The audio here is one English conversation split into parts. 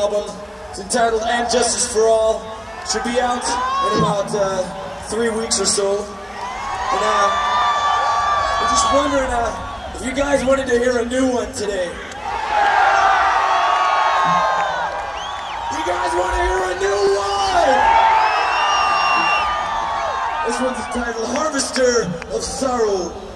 album. It's entitled And Justice for All. Should be out in about uh, three weeks or so. And uh, I'm just wondering uh, if you guys wanted to hear a new one today. You guys want to hear a new one? This one's entitled Harvester of Sorrow.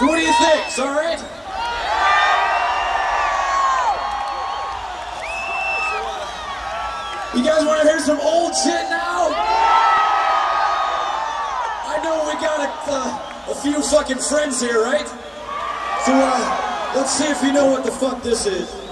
So what do you think? All right? You guys want to hear some old shit now? I know we got a, uh, a few fucking friends here, right? So uh, let's see if you know what the fuck this is.